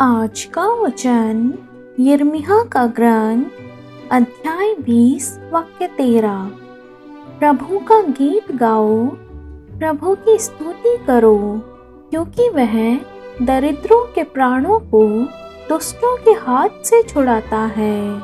आज का वचन यिर्मिया का ग्रंथ, अध्याय बीस, वाक्य तेरा। प्रभु का गीत गाओ, प्रभु की स्तुति करो, क्योंकि वह दरिद्रों के प्राणों को दुष्टों के हाथ से छुड़ाता है।